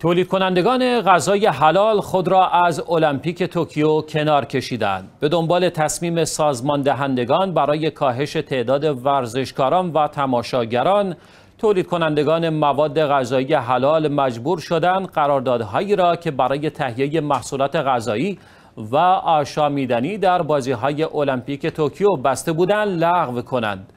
تولید کنندگان غذای حلال خود را از المپیک توکیو کنار کشیدند. به دنبال تصمیم سازمان دهندگان برای کاهش تعداد ورزشکاران و تماشاگران، تولید کنندگان مواد غذایی حلال مجبور شدند قراردادهایی را که برای تهیه محصولات غذایی و آشامیدنی در بازی‌های المپیک توکیو بسته بودند لغو کنند.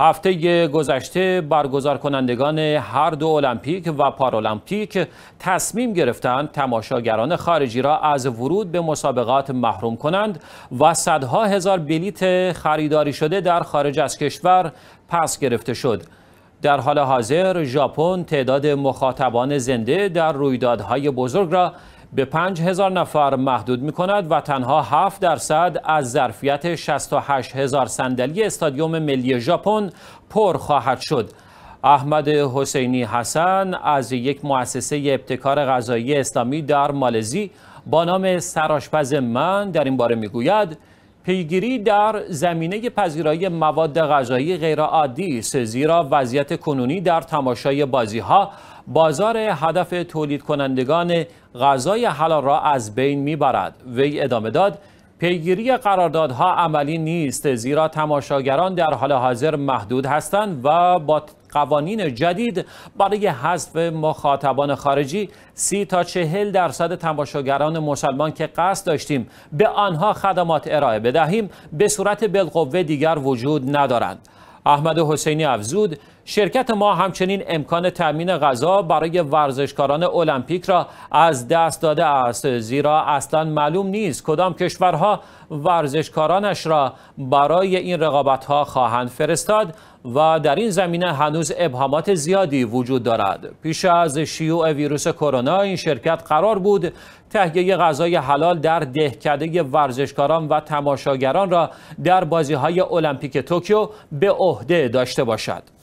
هفته گذشته برگزار کنندگان هر دو المپیک و پارالمپیک تصمیم گرفتند تماشاگران خارجی را از ورود به مسابقات محروم کنند و صدها هزار بلیت خریداری شده در خارج از کشور پس گرفته شد. در حال حاضر ژاپن تعداد مخاطبان زنده در رویدادهای بزرگ را به 5000 نفر محدود می کند و تنها 7 درصد از ظرفیت 68 هزار صندلی استادیوم ملی ژاپن پر خواهد شد. احمد حسینی حسن از یک مؤسسه ابتکار غذایی اسلامی در مالزی با نام سراشپز من در این باره می‌گوید پیگیری در زمینه پذیرایی مواد غذایی غیرعادی است زیرا وضعیت کنونی در تماشای بازی ها بازار هدف تولید کنندگان غذای حلال را از بین می‌برد. وی ادامه داد پیگیری قراردادها عملی نیست زیرا تماشاگران در حال حاضر محدود هستند و با قوانین جدید برای حذف مخاطبان خارجی. سی تا چهل درصد تماشاگران مسلمان که قصد داشتیم به آنها خدمات ارائه بدهیم به صورت بالقوه دیگر وجود ندارند. احمد حسینی افزود شرکت ما همچنین امکان تأمین غذا برای ورزشکاران المپیک را از دست داده است زیرا اصلا معلوم نیست کدام کشورها ورزشکارانش را برای این رقابت ها خواهند فرستاد و در این زمینه هنوز ابهامات زیادی وجود دارد. پیش از شیوع ویروس کرونا این شرکت قرار بود تهیه غذای حلال در دهکده ورزشکاران و تماشاگران را در بازی های المپیک توکیو به عهده داشته باشد.